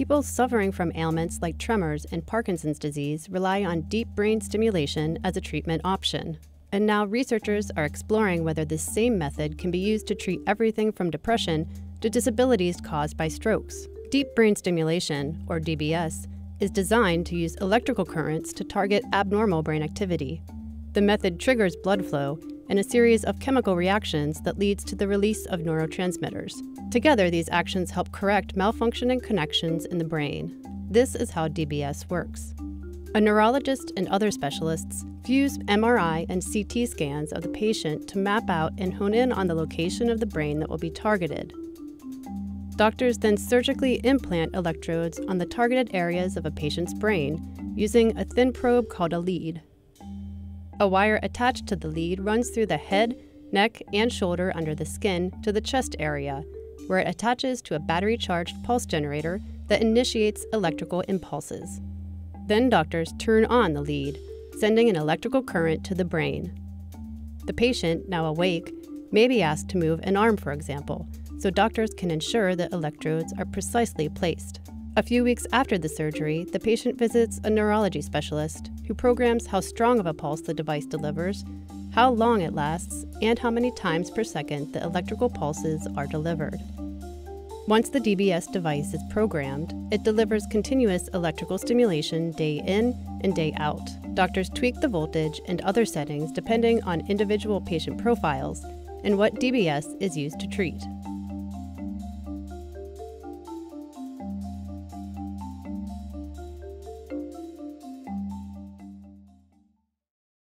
People suffering from ailments like tremors and Parkinson's disease rely on deep brain stimulation as a treatment option. And now researchers are exploring whether this same method can be used to treat everything from depression to disabilities caused by strokes. Deep brain stimulation, or DBS, is designed to use electrical currents to target abnormal brain activity. The method triggers blood flow and a series of chemical reactions that leads to the release of neurotransmitters. Together, these actions help correct malfunctioning connections in the brain. This is how DBS works. A neurologist and other specialists fuse MRI and CT scans of the patient to map out and hone in on the location of the brain that will be targeted. Doctors then surgically implant electrodes on the targeted areas of a patient's brain using a thin probe called a lead. A wire attached to the lead runs through the head, neck, and shoulder under the skin to the chest area, where it attaches to a battery charged pulse generator that initiates electrical impulses. Then doctors turn on the lead, sending an electrical current to the brain. The patient, now awake, may be asked to move an arm, for example, so doctors can ensure that electrodes are precisely placed. A few weeks after the surgery, the patient visits a neurology specialist who programs how strong of a pulse the device delivers, how long it lasts, and how many times per second the electrical pulses are delivered. Once the DBS device is programmed, it delivers continuous electrical stimulation day in and day out. Doctors tweak the voltage and other settings depending on individual patient profiles and what DBS is used to treat.